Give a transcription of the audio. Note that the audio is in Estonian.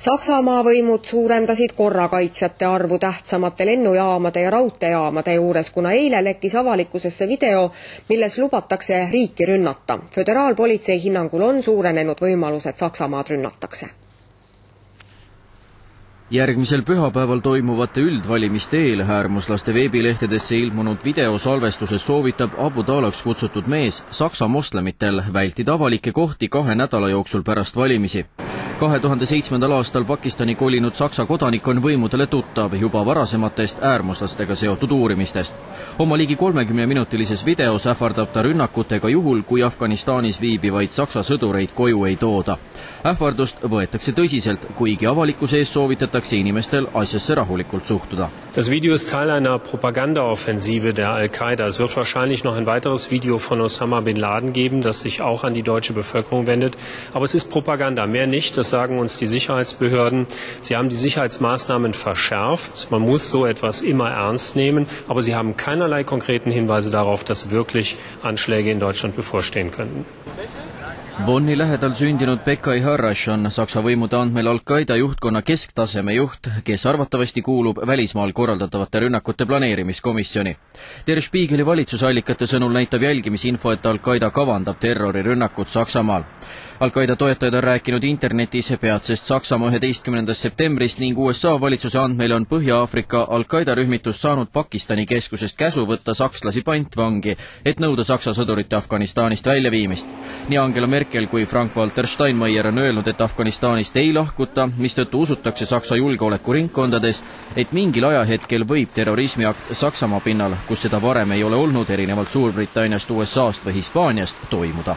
Saksamaa võimud suurendasid korrakaitsjate arvu tähtsamate lennujaamade ja raudteejaamade juures, kuna eile lekkis avalikkusesse video, milles lubatakse riiki rünnata. föderaalpolitsei hinnangul on suurenenud võimalused Saksamaad rünnatakse järgmisel pühapäeval toimuvate üldvalimiste eel äärmuslaste veebilehtedesse ilmunud videosalvestuses soovitab Abu Talaks kutsutud mees Saksa moslemitel vältida avalikke kohti kahe nädala jooksul pärast valimisi kahe tuhande seitsmendal aastal Pakistani kolinud Saksa kodanik on võimudele tuttav juba varasematest äärmuslastega seotud uurimistest. oma ligi kolmekümneminutilises videos ähvardab ta rünnakutega juhul, kui Afganistanis viibivaid Saksa sõdureid koju ei tooda. ähvardust võetakse tõsiselt, kuigi avalikkuse ees soovitatakse inimestel asjasse rahulikult suhtuda. Das Video ist Teil einer Propagandaoffensive der Al-Qaida. Es wird wahrscheinlich noch ein weiteres Video von Osama bin Laden geben, das sich auch an die deutsche Bevölkerung wendet. Aber es ist Propaganda, mehr nicht. Das sagen uns die Sicherheitsbehörden. Sie haben die Sicherheitsmaßnahmen verschärft. Man muss so etwas immer ernst nehmen, aber sie haben keinerlei konkreten Hinweise darauf, dass wirklich Anschläge in Deutschland bevorstehen könnten. Bonni lähedal sündinud Bekai Harrash on Saksa võimude andmel Al-Qaeda juhtkonna kesktaseme juht, kes arvatavasti kuulub välismaal korraldatavate rünnakute planeerimiskomisjoni. Der Spiegeli valitsusallikate sõnul näitab jälgimisinfo, et Al-Qaeda kavandab terrorirünnakut Saksamaal. Al-Qaeda toetajad on rääkinud internetis peatsest Saksamaa üheteistkümnendast septembrist ning USA valitsuse andmeil on Põhja-Aafrika Al-Qaeda rühmitus saanud Pakistani keskusest käsu võtta sakslasi pantvangi, et nõuda Saksa sõdurite Afganistanist väljaviimist. nii Angela Merkel kui Frank-Walter Steinmeier on öelnud, et Afganistanist ei lahkuta, mistõttu usutakse Saksa julgeolekuringkondades, et mingil ajahetkel võib terrorismiakt Saksamaa pinnal, kus seda varem ei ole olnud, erinevalt Suurbritanniast, USA-st või Hispaaniast, toimuda